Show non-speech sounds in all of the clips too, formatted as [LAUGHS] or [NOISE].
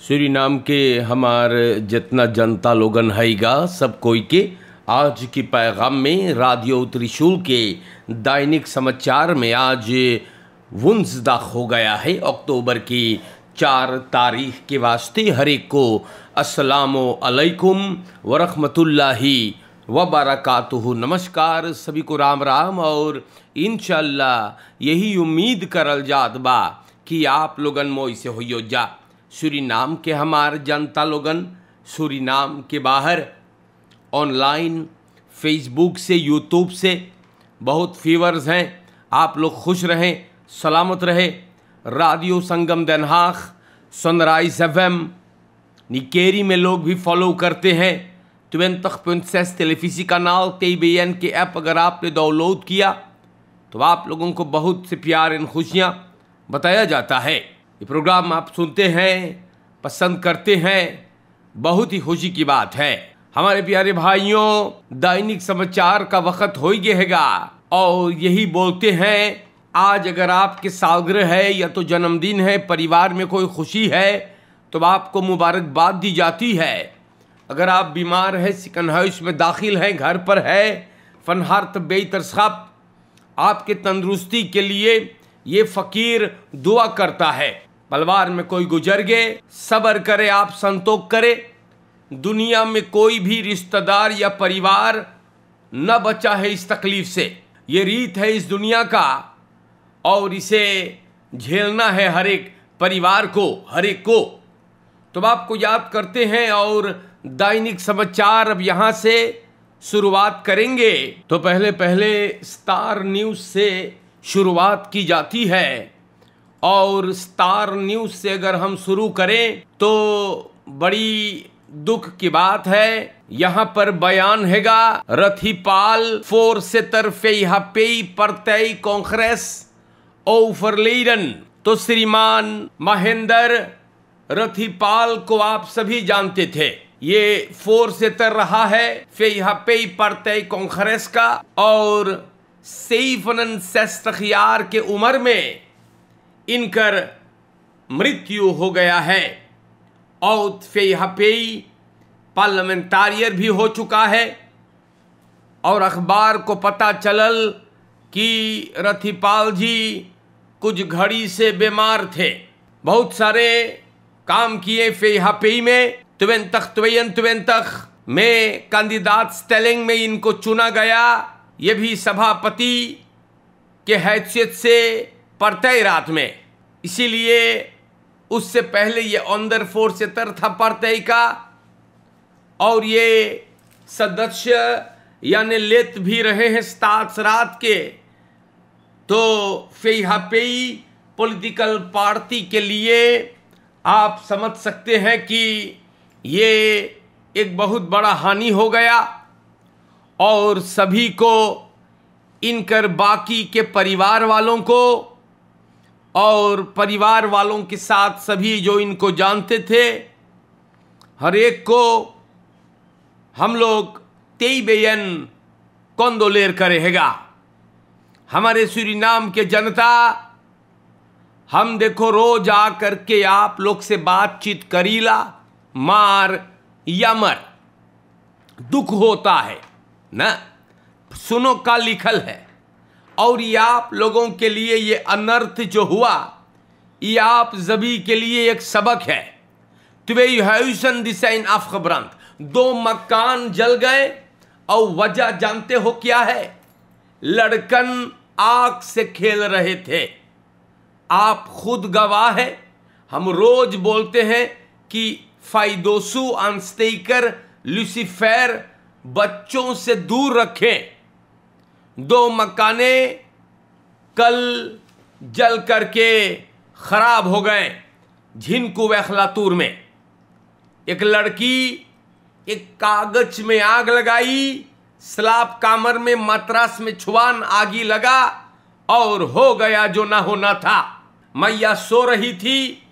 Suriname के हमार जितना जनता लोगन हैगा, सब कोई के, आज की पैगाम में रेडियो त्रिशूल के दैनिक समाचार में आज वुंसदा हो गया है। अक्टूबर की चार तारीख के वास्ते हर एक को अस्सलामो अलैकुम वरहमतुल्लाहि वबरकातुहु नमस्कार, सभी को राम राम और इंशाल्लाह यही उम्मीद करल जात बा कि आप लोगन मोई से होइयो जा। सूरीनाम के हमार जनता लोगन, सूरीनाम के बाहर ऑनलाइन फेसबुक से यूट्यूब से बहुत फीवर्स हैं। आप लोग खुश रहें, सलामत रहे। रेडियो संगम दनहाक सनराइज एफ़ एम निकेरी में लोग भी फॉलो करते हैं। ट्वेंतख प्रिंसेस टेलीफिसी टेलीविज़ी कनाल टेबीएन के ऐप अगर आपने डाउनलोड किया तो आप लोगों को बहुत से प्यार इन खुशियाँ बताया जाता है। ये प्रोग्राम आप सुनते हैं, पसंद करते हैं, बहुत ही खुशी की बात है। हमारे प्यारे भाइयों, दैनिक समाचार का वक्त हो ही गएगा और यही बोलते हैं, आज अगर आपके सालगिरह है या तो जन्मदिन है, परिवार में कोई खुशी है तो आपको मुबारकबाद दी जाती है। अगर आप बीमार हैं सिकन हाउस में दाखिल हैं, घर पर है, फनहार तबी तरसाब आपके तंदरुस्ती के लिए ये फ़कीर दुआ करता है। परिवार में कोई गुजर गए, सब्र करे, आप संतोख करे। दुनिया में कोई भी रिश्तेदार या परिवार न बचा है इस तकलीफ़ से। ये रीत है इस दुनिया का, और इसे झेलना है हर एक परिवार को, हर एक को। तो आपको याद करते हैं, और दैनिक समाचार अब यहाँ से शुरुआत करेंगे। तो पहले पहले स्टार न्यूज़ से शुरुआत की जाती है। और स्टार न्यूज़ से अगर हम शुरू करें तो बड़ी दुख की बात है। यहाँ पर बयान हैगा, रथीपाल फोर से तरफे पे परतई कांग्रेस ओफरलेरन तो श्रीमान महेंद्र रथीपाल को आप सभी जानते थे। ये फोर से तर रहा है फे यहाँ पे परतई कांग्रेस का। और सैफनन सेस्तखियार के उम्र में इनकर मृत्यु हो गया है। और फेहपेई पार्लियामेंटारियर भी हो चुका है। और अखबार को पता चलल कि रथिपाल जी कुछ घड़ी से बीमार थे। बहुत सारे काम किए फेहपेई में तुवें तख तुवेन तुवें तख में कैंडिदाट स्टेलिंग में इनको चुना गया। ये भी सभापति के हैसियत से पड़ते रात में। इसीलिए उससे पहले ये अंदर फोर से तर था पड़ते का, और ये सदस्य यानी लेत भी रहे हैं स्टार्स रात के। तो फेहापेई पॉलिटिकल पार्टी के लिए आप समझ सकते हैं कि ये एक बहुत बड़ा हानि हो गया, और सभी को, इनकर बाकी के परिवार वालों को और परिवार वालों के साथ सभी जो इनको जानते थे, हर एक को हम लोग तेई बेयन कौंदोलेर करेगा हमारे श्री नाम के जनता, हम देखो रोज आ करके आप लोग से बातचीत करीला, मार या मर दुख होता है, न? सुनो का लिखल है। और ये आप लोगों के लिए ये अनर्थ जो हुआ, ये आप जबी के लिए एक सबक है। तुवेसन दिसैन आफ खबरंत दो मकान जल गए और वजह जानते हो क्या है? लड़कन आग से खेल रहे थे। आप खुद गवाह है। हम रोज बोलते हैं कि फाइदोसु अनस्टेकर लुसीफेर बच्चों से दूर रखें। दो मकाने कल जल करके खराब हो गए झिनकू वखलातूर में। एक लड़की एक कागज़ में आग लगाई, स्लाब कामर में मतरास में छुआन आगी लगा और हो गया जो ना होना था। मैया सो रही थी,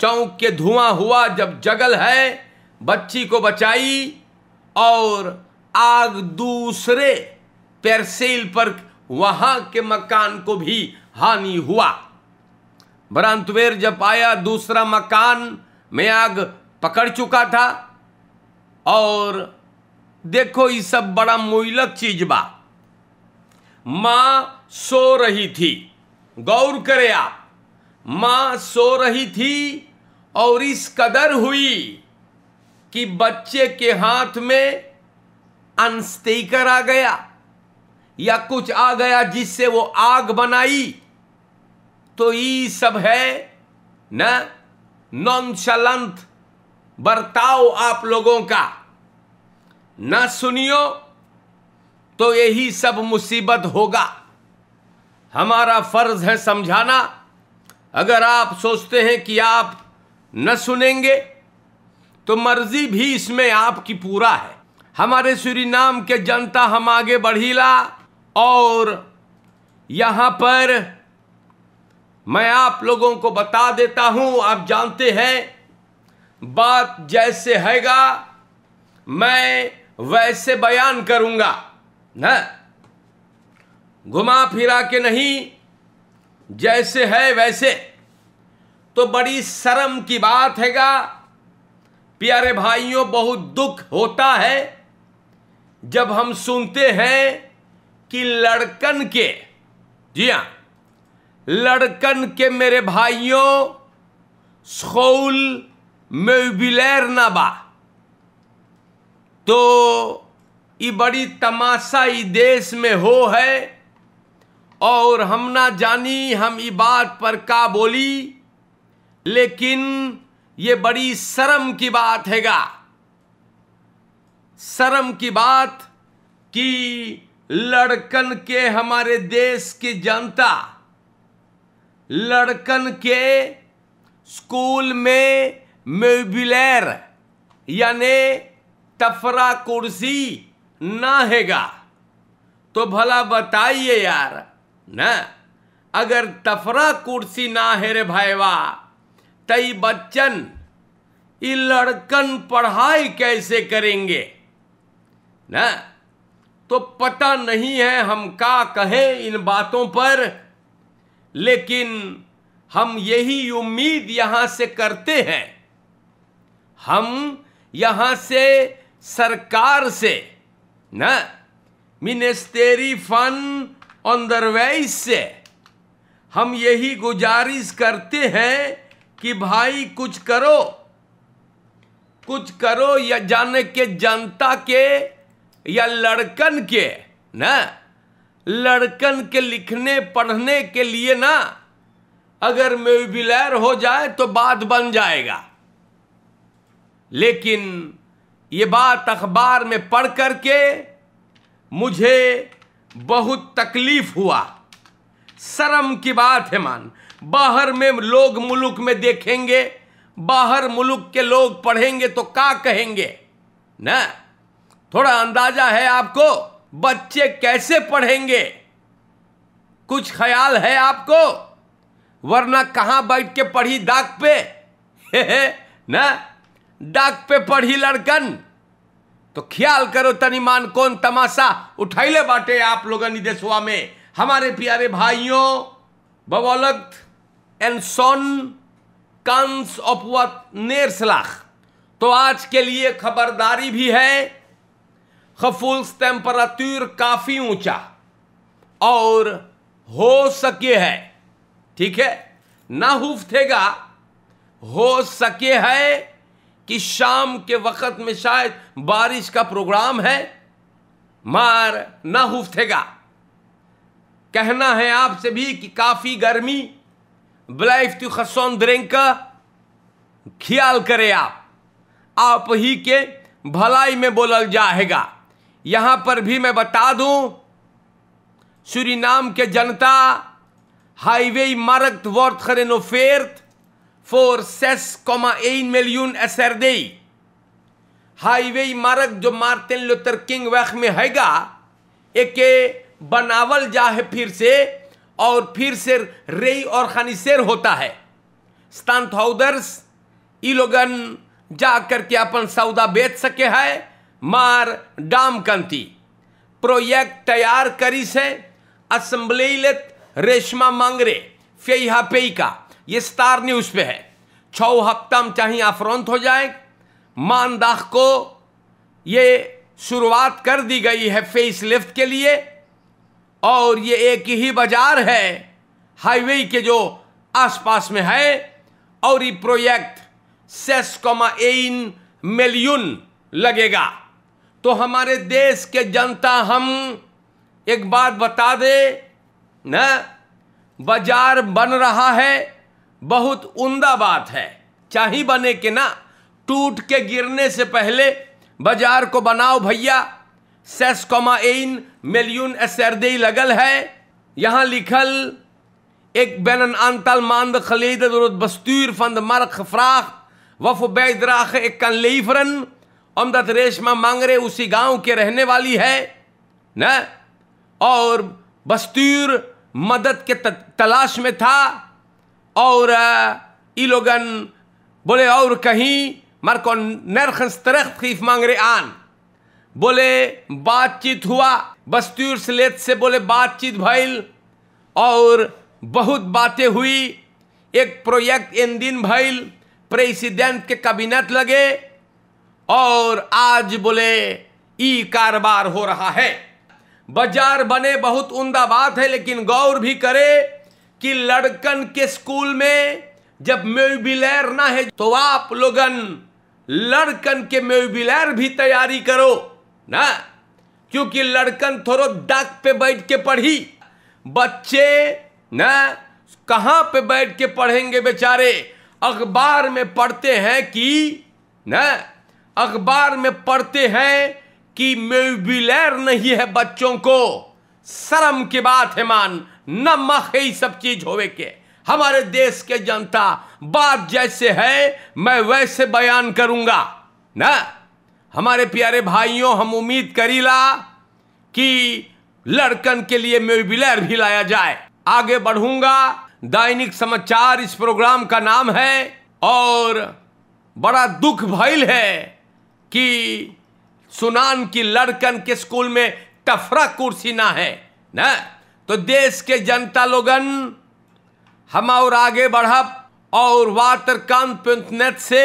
चौंक के धुआँ हुआ जब जगल है, बच्ची को बचाई और आग दूसरे पेरसेल पर वहाँ के मकान को भी हानि हुआ। बरांतवेर जब आया दूसरा मकान, मैं आग पकड़ चुका था और देखो ये सब बड़ा मुइलक चीज़ बा। माँ सो रही थी। गौर करे आप, माँ सो रही थी और इस कदर हुई कि बच्चे के हाथ में अनस्टेकर आ गया। या कुछ आ गया जिससे वो आग बनाई तो ये सब है न नॉनशलंत बर्ताव आप लोगों का। न सुनियो तो यही सब मुसीबत होगा। हमारा फ़र्ज़ है समझाना। अगर आप सोचते हैं कि आप न सुनेंगे तो मर्ज़ी भी इसमें आपकी पूरा है। हमारे सूरीनाम के जनता हम आगे बढ़ीला। और यहाँ पर मैं आप लोगों को बता देता हूँ, आप जानते हैं, बात जैसे हैगा, मैं वैसे बयान करूँगा, न? घुमा फिरा के नहीं, जैसे है वैसे। तो बड़ी शर्म की बात हैगा, प्यारे भाइयों, बहुत दुख होता है जब हम सुनते हैं कि लड़कन के, जी हाँ लड़कन के मेरे भाइयों, स्कूल मेबिलैर ना बा। तो ये बड़ी तमाशा ई देश में हो है, और हम ना जानी, हम ई बात पर का बोली, लेकिन ये बड़ी शर्म की बात हैगा शर्म की बात कि लड़कन के हमारे देश की जनता, लड़कन के स्कूल में मेबिलैर यानी तफरा कुर्सी ना हैगा। तो भला बताइए यार, न? अगर तफरा कुर्सी ना है रे भाईवा, तई बच्चन ये लड़कन पढ़ाई कैसे करेंगे? न? तो पता नहीं है हम का कहें इन बातों पर, लेकिन हम यही उम्मीद यहाँ से करते हैं। हम यहाँ से सरकार से, न, मिनिस्टेरी फन ऑन दरवाइज से, हम यही गुजारिश करते हैं कि भाई कुछ करो। कुछ करो या जाने के जनता के या लड़कन के, ना? लड़कन के लिखने, पढ़ने के लिए ना, अगर मेबिलैर हो जाए तो बात बन जाएगा। लेकिन ये बात अखबार में पढ़ करके मुझे बहुत तकलीफ़ हुआ। शर्म की बात है मान। बाहर में लोग मुल्क में देखेंगे, बाहर मुल्क के लोग पढ़ेंगे तो का कहेंगे, ना? थोड़ा अंदाज़ा है आपको? बच्चे कैसे पढ़ेंगे? कुछ ख्याल है आपको? वरना कहाँ बैठ के पढ़ी डाक पे? हे हे, ना? डाक पे पढ़ी लड़कन। तो ख्याल करो तनिमान कौन तमाशा उठैले बाटे आप लोगन देशवा में? हमारे प्यारे भाइयों बवौलत एंड सोन, कंस ऑफ़ नेरसलाख। तो आज के लिए खबरदारी भी है खफुल्स टेम्परेचर काफ़ी ऊँचा। और हो सके है, ठीक है? ना हुफ्तेगा, हो सके है कि शाम के वक्त में शायद बारिश का प्रोग्राम है, मार ना हुफ्तेगा। कहना है आपसे भी कि काफ़ी गर्मी ब्लाइफ तु खसोन द्रेंग का ख्याल करे आप। आप ही के भलाई में बोलल जाएगा। यहाँ पर भी मैं बता दूँ सुरीनाम के जनता highway markt wordt gerenoveerd voor 6,1 miljoen SRD. Highway मार्ग जो मार्टिन लुथर किंग वैख में हैगा एके बनावल जा है फिर से और फिर से रेई और खनिसेर होता है स्तांत हाउदर्स ई लोगन जा करके अपन सौदा बेच सके है मार डाम कंती प्रोजेक्ट तैयार करी से असेंबली लेत रेशमा मांगरे फेहा पेई का ये स्टार न्यूज़ पे है। छ हफ़्ता में चाहे अफरंत हो जाए। मानदाख को ये शुरुआत कर दी गई है फेस लिफ्ट के लिए। और ये एक ही बाज़ार है, हाईवे के जो आसपास में है। और ये प्रोजेक्ट सेस कमा एन मिलियन लगेगा। तो हमारे देश के जनता हम एक बात बता दे, न? बाज़ार बन रहा है, बहुत उमदा बात है। चाहे बने के ना, टूट के गिरने से पहले बाज़ार को बनाओ भैया। सेस कमा एन मिलियन एसरदे लगल है। यहाँ लिखल, एक बैन अंतल मांद खलीद बस्तूर फंद मरख फ्राख, वफ बैदराख एक कन लीफरन। अमदत रेशमा मांगरे उसी गाँव के रहने वाली है, न? और बस्तूर मदद के तलाश में था, और ई लोगन बोले, और कहीं मर को नरखस तरख खीफ मांग रहे आन। बोले, बातचीत हुआ। बस्तूर सलेत से बोले, बातचीत भइल। और बहुत बातें हुई। एक प्रोजेक्ट इन दिन भइल, प्रेसिडेंट के कैबिनेट लगे। और आज बोले, ई कारोबार हो रहा है। बाज़ार बने बहुत उमदा बात है, लेकिन गौर भी करे कि लड़कन के स्कूल में जब म्यूबिलर ना है तो आप लोगन लड़कन के म्यूबिलर भी तैयारी करो, ना? क्योंकि लड़कन थोड़ो डाक पे बैठ के पढ़ी। बच्चे, ना? कहाँ पे बैठ के पढ़ेंगे बेचारे? अखबार में पढ़ते हैं कि, ना? अखबार में पढ़ते हैं कि म्यूबिलर नहीं है बच्चों को। शर्म की बात है मान, न मख ही सब चीज़ होवे के। हमारे देश के जनता बात जैसे है, मैं वैसे बयान करूँगा। ना? हमारे प्यारे भाइयों, हम उम्मीद करीला कि लड़कन के लिए म्यूबिलर भी लाया जाए। आगे बढ़ूँगा। दैनिक समाचार इस प्रोग्राम का नाम है और बड़ा दुख भइल है कि सुनान की लड़कन के स्कूल में टफरा कुर्सी ना है, ना? तो देश के जनता लोगन, हम और आगे बढ़ब और वाटर कांत से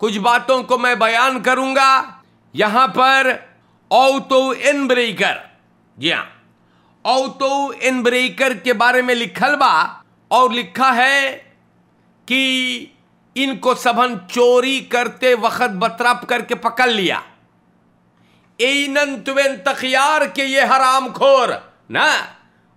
कुछ बातों को मैं बयान करूँगा। यहाँ पर औतो इन ब्रेकर जी हाँ औतो इन ब्रेकर के बारे में लिखल बा और लिखा है कि इनको सबन चोरी करते वक्त बतरप करके पकड़ लिया। तुवेन तखियार के ये हराम खोर ना?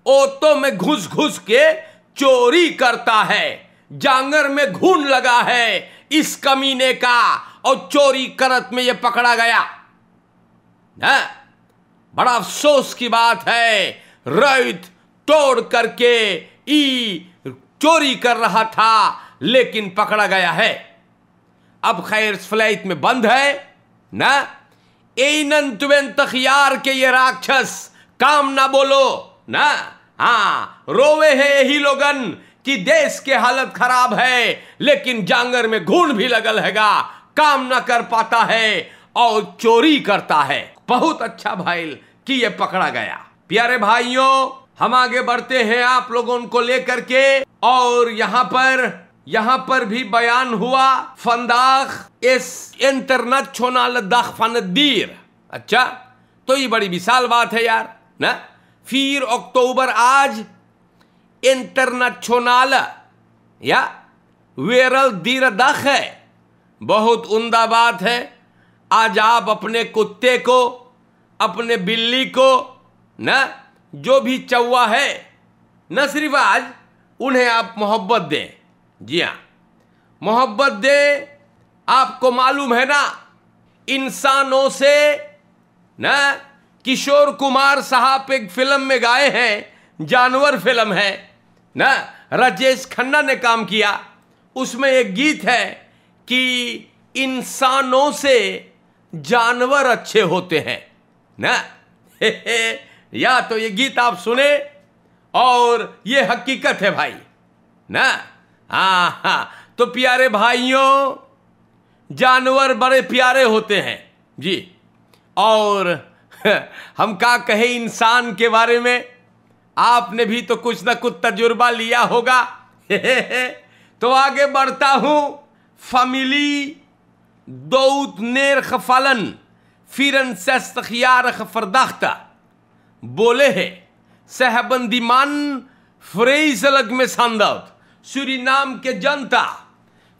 ओतो में घुस घुस के चोरी करता है, जांगर में घून लगा है इस कमीने का, और चोरी करत में ये पकड़ा गया। ना? बड़ा अफसोस की बात है, रैत तोड़ करके ई चोरी कर रहा था लेकिन पकड़ा गया है। अब खैर फ़्लाइट में बंद है, ना? एनंतवेन तखियार के ये राक्षस, काम ना बोलो, ना? हाँ रोवे है यही लोगन कि देश के हालत खराब है, लेकिन जांगर में घून भी लगल हैगा, काम ना कर पाता है और चोरी करता है। बहुत अच्छा भाई कि ये पकड़ा गया। प्यारे भाइयों, हम आगे बढ़ते हैं आप लोगों को लेकर के और यहाँ पर यहाँ पर भी बयान हुआ, फंदाख इस दख फनदीर अच्छा तो ये बड़ी विशाल बात है यार, ना? फिर अक्टूबर आज इंटरनेशनल या? वेरल दीर दख है। बहुत उमदा बात है। आज आप अपने कुत्ते को, अपने बिल्ली को, न? जो भी चौवा है, न सिर्फ़ आज, उन्हें आप मोहब्बत दें। जी हाँ मोहब्बत दे, आपको मालूम है ना, इंसानों से न, किशोर कुमार साहब एक फ़िल्म में गाए हैं, जानवर फ़िल्म है, न, राजेश खन्ना ने काम किया। उसमें एक गीत है कि इंसानों से जानवर अच्छे होते हैं, ना? हे [LAUGHS] हे या तो ये गीत आप सुने, और ये हकीकत है भाई, ना? हाँ हाँ तो प्यारे भाइयों, जानवर बड़े प्यारे होते हैं, जी। और [LAUGHS] हम का कहे इंसान के बारे में, आपने भी तो कुछ ना कुछ तजुर्बा लिया होगा। [LAUGHS] तो आगे बढ़ता हूँ। फमिली दोत नेर खफालन फिरन सस्तखियार खफरदाख्ता। बोले है सहबंदी मान फ्रेज अलग में सूरीनाम के जनता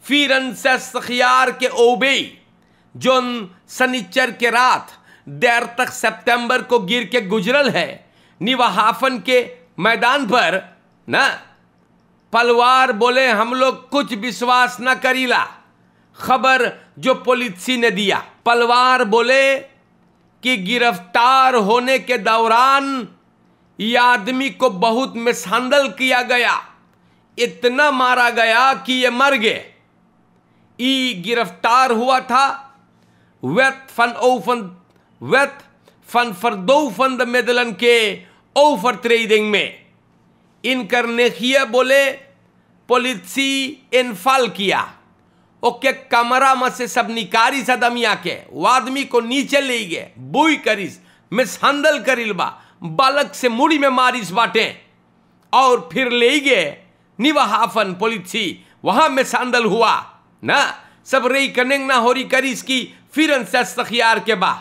फिरन सस्तखियार के ओबे जोन सनिचर के रात देर तक सितंबर को गिर के गुजरल है निवाहाफन के मैदान पर ना पलवार बोले हम लोग कुछ विश्वास न करीला खबर जो पुलिस ने दिया पलवार बोले कि गिरफ़्तार होने के दौरान ये आदमी को बहुत मिसहंदल किया गया इतना मारा गया कि ये मर गए। ई गिरफ़्तार हुआ था। वेत फन ओफन वेत फन फरदोफन द मेदलन के ओफर ट्रेडिंग में। इन करने किया बोले, पुलिसी इनफाल किया। ओके कमरा में से सब निकारी सदमिया के, वो आदमी को नीचे ले गए। बुई करिस, मिसहंदल करिल बा। बालक से मुड़ी में मारिस बाटे। और फिर ले गए। निवाहाफन पुलिसी वहाँ मिसहंदल हुआ। ना, सब रही कनेंग ना होरी करिस की फिरन से सखियार के बा।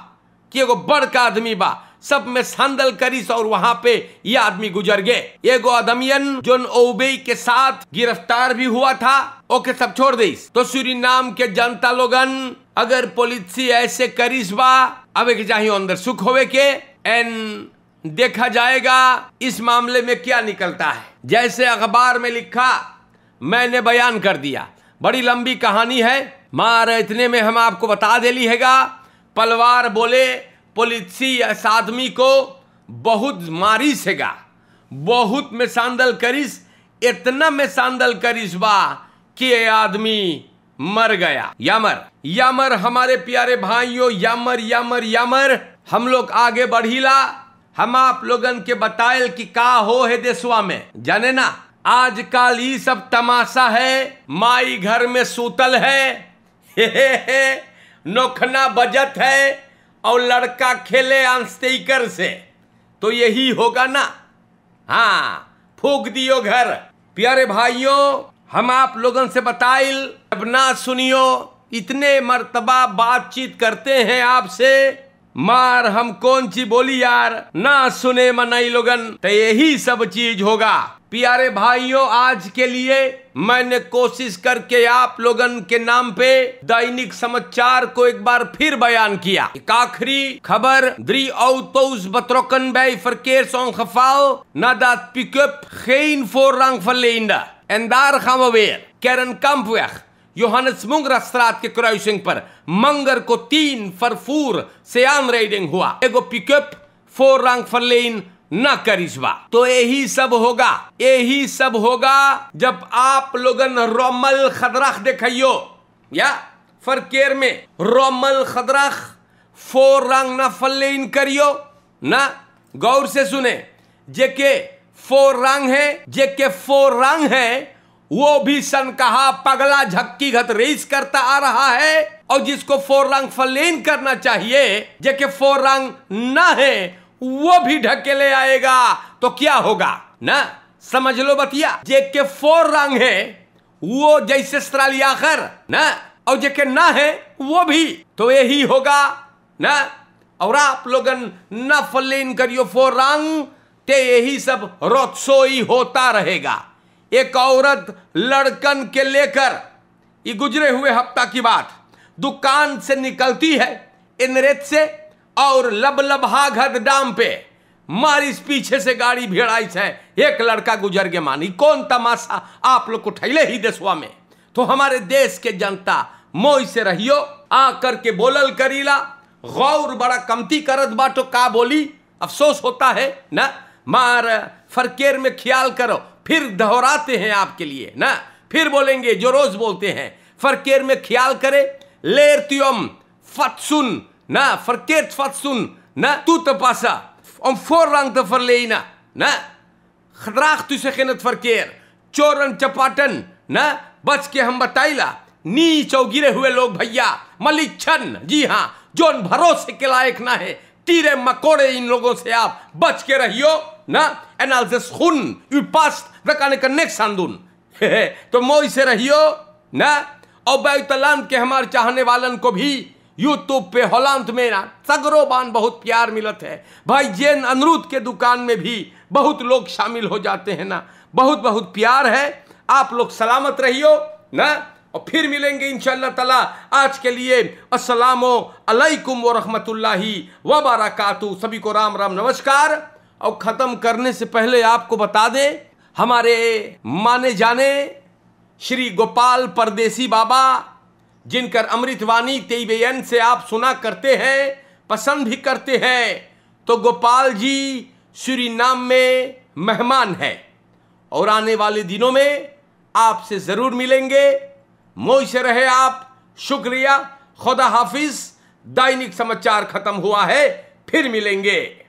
कि एगो बड़का आदमी बा। सब में संदल करीस और वहाँ पे ये आदमी गुजर गए। एगो आदमियन जोन ओबे के साथ गिरफ़्तार भी हुआ था, ओके सब छोड़ दे तो सूरी नाम के जनता लोगन, अगर पुलिस ऐसे करीस बा, अब के चाहिए अंदर सुख होवे के? एन, देखा जाएगा, इस मामले में क्या निकलता है। जैसे अखबार में लिखा, मैंने बयान कर दिया। बड़ी लंबी कहानी है। मार इतने में हम आपको बता देली हैगा पलवार बोले, पुलिसी इस आदमी को बहुत मारी सेगा बहुत में सांदल करिस, इतना में सांदल करिस बा कि ये आदमी मर गया। यामर यामर, हमारे प्यारे भाइयों, यामर यामर यामर, हम लोग आगे बढ़ीला। हम आप लोगन के बतायल कि का हो है देशवा में। जाने ना, आजकल ये सब तमाशा है, माई घर में सूतल है, हे हे हे, नोखना बजत है, और लड़का खेले अंस्तेकर से। तो यही होगा ना? हाँ फूक दियो घर। प्यारे भाइयों, हम आप लोगों से बताइल अब ना सुनियो, इतने मर्तबा बातचीत करते हैं आपसे मार हम कौन सी बोली यार? ना सुने मनाई लोगन तो यही सब चीज़ होगा। प्यारे भाइयों, आज के लिए मैंने कोशिश करके आप लोगन के नाम पे दैनिक समाचार को एक बार फिर बयान किया। आखिरी खबर, द्री औस बत्रोकन बाई फरकेर सॉन्ग नादा पिकअप खेन फोर रंग फल इंडा एंदार खामवेर कैरन कम्प Johannes Mungrastraat के क्रॉसिंग पर मंगर को तीन फरफूर से आनरेडिंग हुआ एगो पिकअप फोर रंग फरलेन न करिश्वा तो यही सब होगा यही सब होगा जब आप लोगन रोमल खदराख देखियो या फरकेर में रोमल खदराख फोर रंग न फलेन करियो ना गौर से सुने जेके फोर रंग है जेके फोर रंग है वो भी सन कहा पगला झक्की घत रेस करता आ रहा है और जिसको फोर रंग फलेन करना चाहिए जेके फोर रंग न है, वो भी ढकेले आएगा। तो क्या होगा? ना? समझ लो बतिया। जेके फोर रंग है, वो जैसे स्त्रालियाखर ना? और जेके ना है, वो भी। तो यही होगा, ना? और आप लोगन न फलेन करियो फोर रंग ते यही सब रोत्सोई होता रहेगा। एक औरत लड़कन के लेकर ये गुजरे हुए हफ़्ता की बात, दुकान से निकलती है इनरेत से और लब लबहा डाम पे मारिस पीछे से गाड़ी भिड़ाई है एक लड़का गुजर के मानी, कौन तमाशा आप लोग को ठैले ही देशवा में? तो हमारे देश के जनता मोई से रहियो आ करके बोलल करीला, गौर बड़ा कमती करत बाटो, का बोली? अफसोस होता है, ना? मार, फरकेर में ख्याल करो फिर दोहराते हैं आपके लिए, ना? फिर बोलेंगे, जो रोज बोलते हैं, फरकेर में ख्याल करे लेरतियम फतसुन ना? फरकेट फतसुन ना? तू तपासा om voorrang te verlenen. ना gedraagt u zich in het verkeer चोरन चपाटन, ना? बच के हम बताइला नीच और गिरे हुए लोग भैया मलिच्छन जी हाँ जोन भरोसे के लायक ना है टीरे मकोड़े इन लोगों से आप बच के रहियो, ना? एनालिसिस खून उ पास रकाने सांदुन। [LAUGHS] तो मोई से रहियो, ना? और बैतलान के हमारे चाहने वालन को भी यूट्यूब पे होलांत में ना सगरो बान बहुत प्यार मिलत है। भाई, जैन अनुरुद्ध के दुकान में भी बहुत लोग शामिल हो जाते हैं ना? बहुत बहुत प्यार है। आप लोग सलामत रहियो, ना? और फिर मिलेंगे इंशाल्लाह ताला। आज के लिए अस्सलामो अलैकुम व रहमतुल्लाहि व बारकातु सभी को राम राम नमस्कार। और ख़त्म करने से पहले आपको बता दें हमारे माने जाने श्री गोपाल परदेसी बाबा, जिनकर अमृतवाणी तेईबेन से आप सुना करते हैं, पसंद भी करते हैं तो गोपाल जी श्री नाम में मेहमान है। और आने वाले दिनों में आपसे ज़रूर मिलेंगे। से रहे आप। शुक्रिया। खुदा हाफिज। दैनिक समाचार खत्म हुआ है। फिर मिलेंगे।